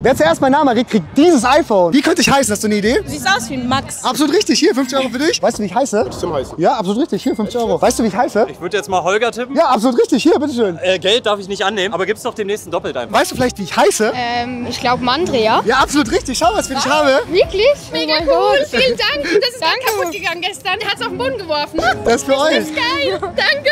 Wer zuerst meinen Namen erregt, kriegt dieses iPhone. Wie könnte ich heißen? Hast du eine Idee? Du siehst aus wie ein Max. Absolut richtig. Hier, 50 Euro für dich. Weißt du, wie ich heiße? Zum Heißen. Ja, absolut richtig. Hier, 50 Euro. Weißt du, wie ich heiße? Ich würde jetzt mal Holger tippen. Ja, absolut richtig. Hier, bitteschön. Äh, Geld darf ich nicht annehmen, aber gib's doch demnächst nächsten doppelt einfach. Weißt du vielleicht, wie ich heiße? Ähm, ich glaube Mandrea. Ja, absolut richtig. Schau, was für dich ah, habe. Wirklich? Oh Mega oh cool. Gott. Vielen Dank. Das ist Danke. kaputt gegangen gestern. Der hat es auf den Boden geworfen. Das ist für euch. Das ist Geil. Danke.